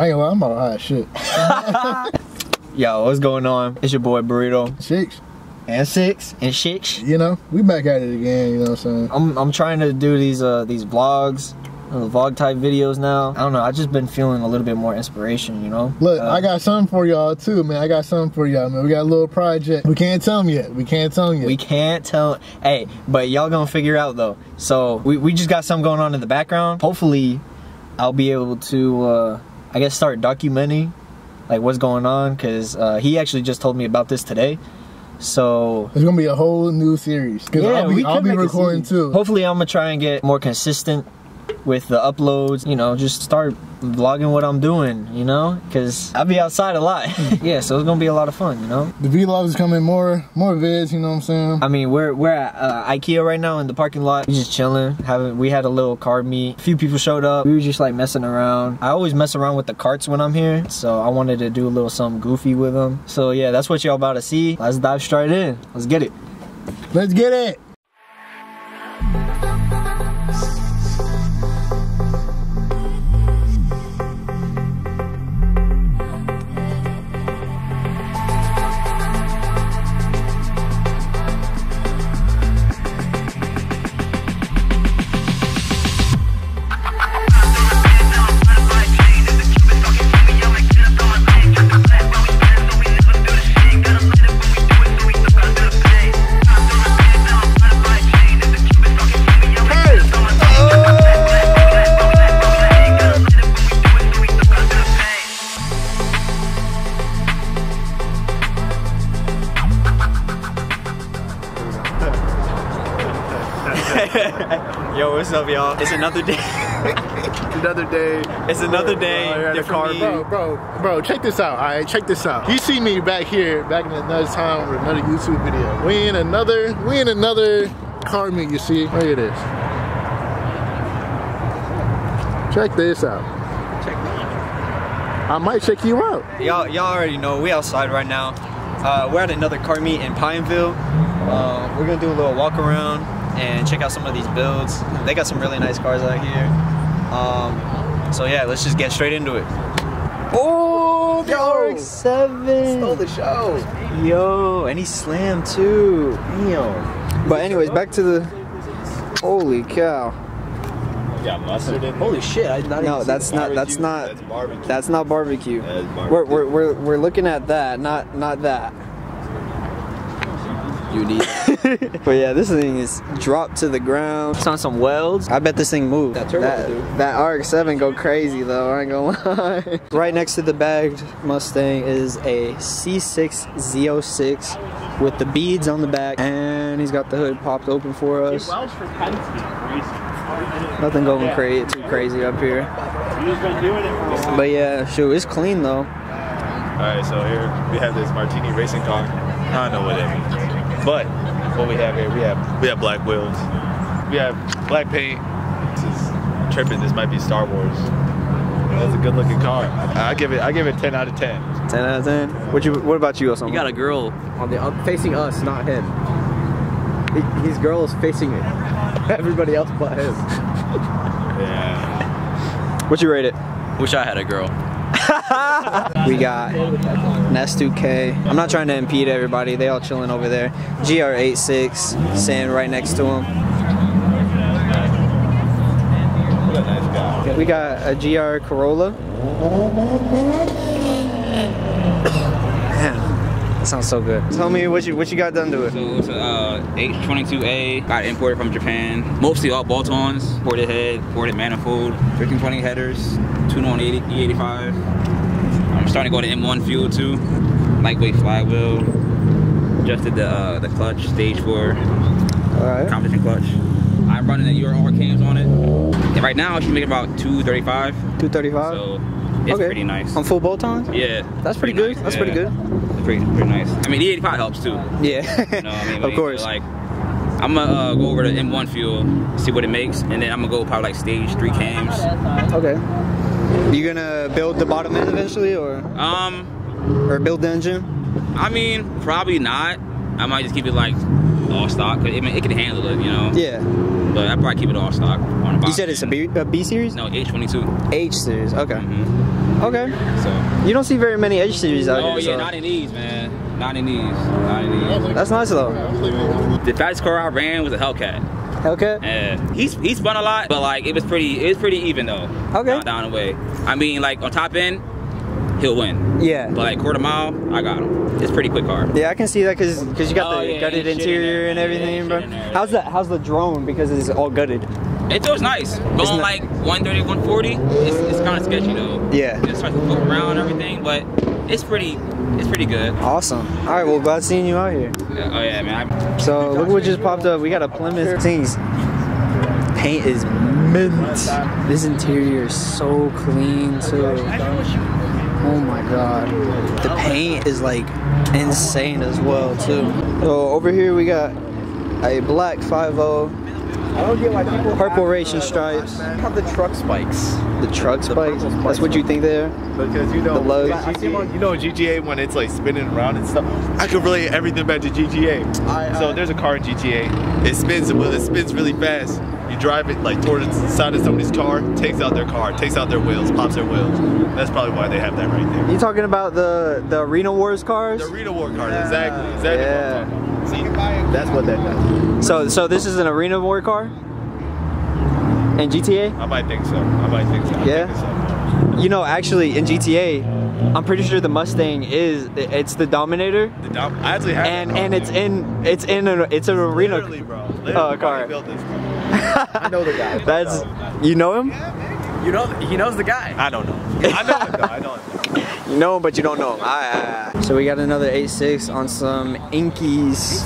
I ain't gonna lie, I'm all high as shit. Yo, what's going on? It's your boy Burrito Six. and Six and Six. You know, we back at it again, you know what I'm saying? I'm I'm trying to do these uh these vlogs, uh, vlog type videos now. I don't know. I just been feeling a little bit more inspiration, you know. Look, Uh, I got something for y'all too, man. I got something for y'all, man. We got a little project. We can't tell them yet. We can't tell them yet. We can't tell. Hey, but y'all gonna figure out though. So we, we just got something going on in the background. Hopefully, I'll be able to, uh, I guess, start documenting like what's going on because uh, he actually just told me about this today. So It's gonna be a whole new series. Cause I'll be, we I'll be recording too. Hopefully, I'm gonna try and get more consistent with the uploads. You know, just start vlogging what I'm doing. You know, because I'll be outside a lot. yeah, so it's gonna be a lot of fun. You know. The vlogs is coming more, more vids. You know what I'm saying? I mean, we're we're at uh, IKEA right now in the parking lot. We just chilling. Having we had a little car meet. A few people showed up. We were just like messing around. I always mess around with the carts when I'm here, so I wanted to do a little something goofy with them. So yeah, that's what y'all about to see. Let's dive straight in. Let's get it. Let's get it. It's another day. Another day. It's another day. Bro, different car, bro, bro, bro. Check this out. All right, check this out. You see me back here, back in another time with another YouTube video. We in another, we in another car meet. You see? Look at this. Check this out. Check I might check you out. Y'all, y'all already know we outside right now. Uh, we're at another car meet in Pineville. Uh, we're gonna do a little walk around and check out some of these builds. They got some really nice cars out here. Um, so yeah, let's just get straight into it. Oh, the Yo. RX-7. Stole the show. Yo, and he slammed too. Damn. But anyways, back to the. Holy cow! got mustard in Holy shit! I not no, that's not. That's Barbecue? not. That's barbecue. That's not barbecue. That is barbecue. We're, we're, we're, we're looking at that, not not that. You need But yeah, this thing is dropped to the ground. It's on some welds. I bet this thing moved. That turbo that, do. that RX-7 go crazy though, I ain't gonna lie. right next to the bagged Mustang is a C6 Z06 with the beads on the back. And he's got the hood popped open for us. Welch for Penske. Nothing going crazy, too crazy up here. He's been doing it for a while. But yeah, shoot, it's clean though. Alright, so here we have this Martini racing car. I don't know what that means. But what we have here, we have we have black wheels. We have black paint. This is tripping. This might be Star Wars. That's a good looking car. I give it I give it 10 out of 10. 10 out of 10. What you? What about you, Osama? You got a girl on the up, facing us, not him. He, his girl is facing it. Everybody else but him. Yeah. What you rate it? Wish I had a girl. We got Nest 2K. I'm not trying to impede everybody. They all chilling over there. GR86 sitting right next to him. What a nice guy. We got a GR Corolla. Man, that sounds so good. Tell me what you what you got done to it. So it's a uh, H22A, got imported from Japan. Mostly all bolt-ons, ported head, ported manifold, 1520 headers, tune on 80, E85. Starting to go to M1 fuel too, lightweight flywheel. Adjusted the uh, the clutch, stage four, All right. competition clutch. I'm running the Euro R cams on it. And right now, she's making about 235, 235. so it's okay. pretty nice. On full bolt on? Yeah, That's pretty good. nice, That's pretty yeah. good. Pretty, pretty nice. I mean, the 85 helps too. Yeah. You know I mean? of course. Like, I'm gonna uh, go over to M1 fuel, see what it makes, and then I'm gonna go probably like stage three cams. Okay. You gonna build the bottom end eventually, or Um, or build the engine? I mean, probably not. I might just keep it like all stock. 'cause, I mean, it can handle it, you know. Yeah. But I probably keep it all stock. On the You said it's a end. B, a B series? No, H22. H series. Okay. Mhm. Okay. So. You don't see very many H series out Oh here. yeah, so- not in these, man. Not in these. Not in these. That's nice though. The fastest car I ran was a Hellcat. Hellcat. Yeah, he's he's spun a lot, but like it was pretty it was pretty even though. Okay. Down, down the way. I mean, like on top end, he'll win. Yeah. But like quarter mile, I got him. It's pretty quick car. Yeah, I can see that because because you got Oh, the yeah, gutted in interior and everything, Ain't bro. there. How's the how's the drone because it's all gutted? It feels nice. Going like 130, 140, it's, it's kind of sketchy though. Yeah. It starts to flip around and everything, but it's pretty it's pretty good. Awesome. All right, well, glad seeing you out here. Yeah, Oh yeah, man. So look what just popped up. We got a Plymouth. Things paint is mint. This interior is so clean too. Oh my god. The paint is like insane as well too. So over here we got a black 5.0 purple racing stripes. Have the truck spikes. The truck spikes. That's what you think there? Because you know, The lows. GTA, you know GTA when it's like spinning around and stuff. I can relate everything back to GTA. Uh, so there's a car in GTA. It spins, well, it spins really fast. You drive it like towards the side of somebody's car, takes out their car, takes out their wheels, pops their wheels. That's probably why they have that right there. You talking about the the Arena Wars cars? The Arena War car, exactly. Exactly. Yeah. What I'm talking about. See, that's what that does. So so this is an Arena War car? In GTA? I might think so. I might think so. I'm Yeah? thinking so. You know, actually in GTA, I'm pretty sure the Mustang is it's the Dominator, The dom- I actually have and and it's in it's in an it's an arena. Literally, bro. Literally, Oh, my car. built this car. I know the guy. That's you know him, You know, he knows the guy. I don't know. I know him though. I know him. Though. you know him, but you don't know him. Ah. So we got another 8.6 on some Enkeis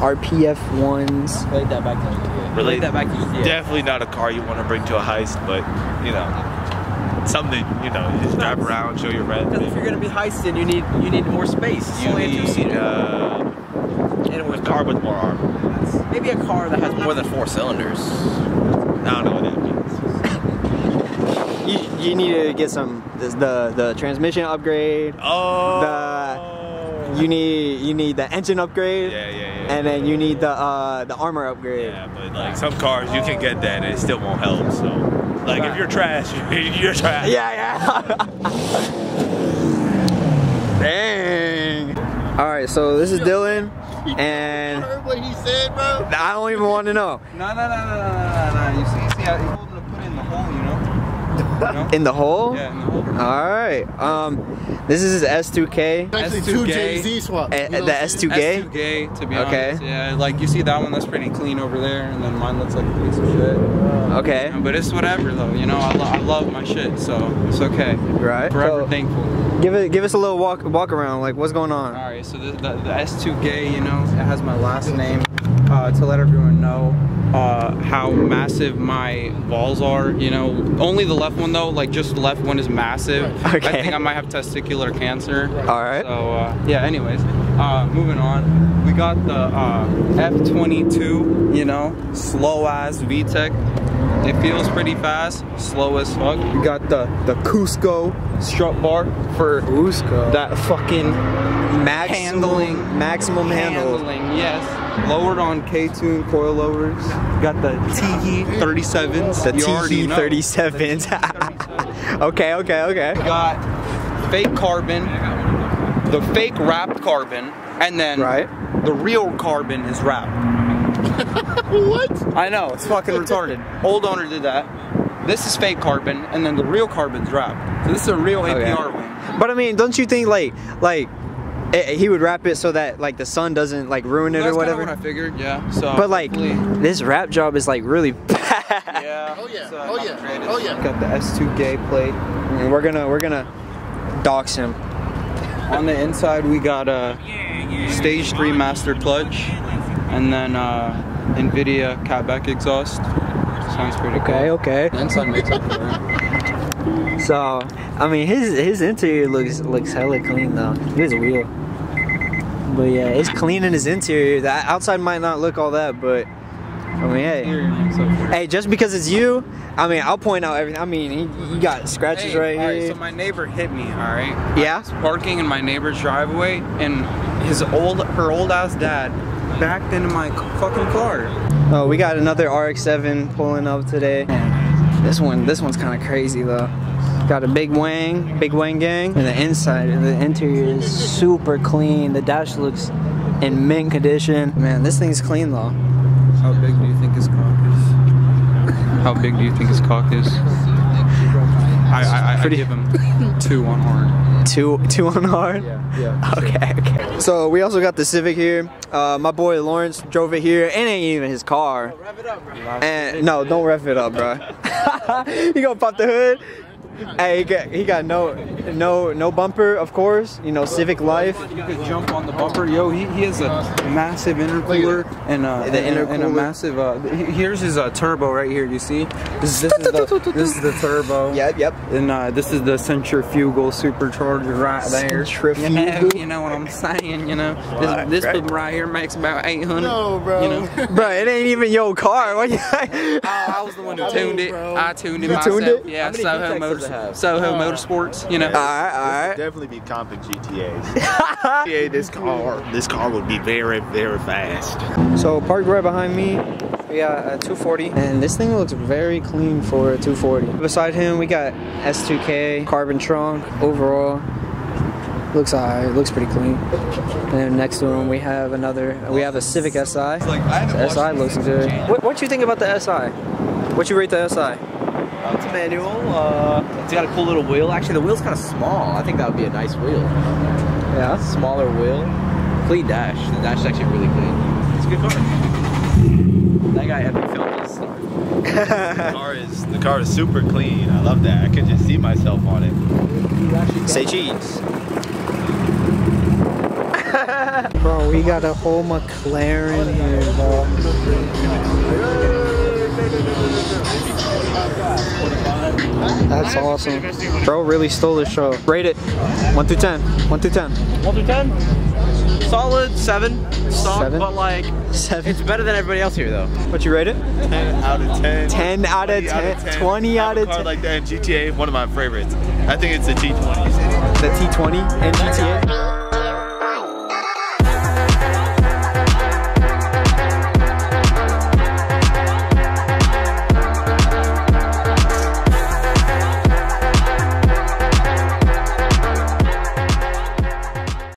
RPF ones. Relate that back to GTA. Relate that back to GTA. Definitely not a car you want to bring to a heist, but you know, something you know, you just drive around, show your red. Because if you're gonna be heisted, you need you need more space. It's You only need two-seater. uh, And a car with more armor. maybe a car that has more than four cylinders. I don't know what that means. You, need to get some the the, the transmission upgrade. Oh. You need you need the engine upgrade. Yeah, yeah, yeah. And then you need the uh, the armor upgrade. Yeah, but like some cars you can get that and it still won't help. So, like if you're trash, you're trash. Yeah, yeah. Dang. All right, so this is Dylan, and heard what he said, bro? I don't even want to know. No, no, no, no, no, no, no. You see, see how he told him to put in the hole, you know? You know? In the hole. Yeah, in the hole. All right. Um, this is his S2K. Actually, S2 two gay. Jay Z swaps. You the what I'm saying? S2 gay. That's too gay, to be Okay. honest. Yeah, like you see that one, that's pretty clean over there, and then mine looks like a piece of shit. Okay. But it's whatever though, you know. I, lo- I love my shit, so it's okay. Right. Forever So, thankful. give it give us a little walk walk around. Like what's going on? All right, so the, the, the S2 gay, you know, it has my last name uh, to let everyone know uh, how massive my balls are. You know, only the left one though, like just the left one is massive. Okay. I think I might have testicular cancer. All right. So uh, yeah. Anyways, uh, moving on. We got the uh, F22. You know, slow ass VTEC. It feels pretty fast, slow as fuck. We got the the Cusco strut bar for Cusco. that fucking Maximum, handling. maximum handle. handling, yes. Lowered on K-Tune coilovers. Got the TE 37s. The TE 37s. okay, okay, okay. Got fake carbon, the fake wrapped carbon, and then Right. the real carbon is wrapped. What? I know, it's fucking retarded. Old owner did that. This is fake carbon, and then the real carbon's wrapped. So this is a real Okay. APR wing. But I mean, don't you think like like eh, he would wrap it so that like the sun doesn't like ruin it That's or kind of whatever? what I figured, yeah. So But like hopefully- this wrap job is like really bad. yeah. Oh yeah. it's, uh, Oh yeah. the. Oh yeah. Got the S2 gay plate. And we're gonna we're gonna dox him. On the inside, we got a stage three master clutch, and then uh, Invidia catback exhaust. Sounds pretty Okay, cool. okay. The inside makes up for it. So I mean his his interior looks looks hella clean though. It is wheel. But yeah, it's clean in his interior. The outside might not look all that, but I mean hey. Interior makes up for it. Hey, just because it's you, I mean, I'll point out everything. I mean, he, he got scratches Hey, right all here. so my neighbor hit me. All right. Yeah? I was parking in my neighbor's driveway, and his old, her old ass dad, backed into my fucking car. Oh, we got another RX-7 pulling up today. This one, this one's kind of crazy though. Got a big wing, big wing gang. And the inside, the interior is super clean. The dash looks in mint condition. Man, this thing's clean though. How big do you think his cock is? How big do you think his cock is? I, I, I, Pretty- I give him two on hard. Two, two on hard. yeah. yeah. Okay, okay. So we also got the Civic here. Uh, my boy Lawrence drove it here. It ain't even his car. And no, don't rev it up, bro. you gonna pop the hood? Hey, he got, he got no no no bumper, of course. You know, Civic Life. You could jump on the bumper. Yo, he, he has a massive intercooler and, uh, The and, a- and a massive. Uh, here's his uh, turbo right here. You see? This, this is the this is the turbo. Yep, yep. And uh, this is the centrifugal supercharger right there. Centrifugal? You know, you know what I'm saying? You know, this, this right. one right here makes about 800. No, bro. You know, Bro, it ain't even your car. What you? I, I was the one who I tuned it. bro. I tuned it You myself. tuned it? Yeah, How Soho Motors, does it have? Soho Motorsports. You know. all right, all right. Definitely be comping GTAs. GTA, this car, this car would be very, very fast. So parked right behind me, we got a 240, and this thing looks very clean for a 240. Beside him, we got S2K, carbon trunk, overall. Looks alright, looks pretty clean. And next to him, we have another, we have a Civic SI. Like, I haven't The SI looks good. What, what you think about the SI? What you rate the SI? It's a manual. Uh, it's got a cool little wheel. Actually, the wheel's kind of small. I think that would be a nice wheel. Yeah. A smaller wheel. Clean dash. The dash is actually really clean. It's a good car. That guy had me film this. The car is the car is super clean. I love that. I could just see myself on it. Say cheese. Bro, we got a whole McLaren here, bro. That's awesome. Bro really stole the show. Rate it. 1 through 10. 1 through 10. 1 through 10? Solid 7. Stock, Seven? but like, 7. it's better than everybody else here though. What you rate it? 10 out of 10. 10 out of 10. 20 out a of car 10. like that in GTA, one of my favorites. I think it's the T20. The T20 and GTA.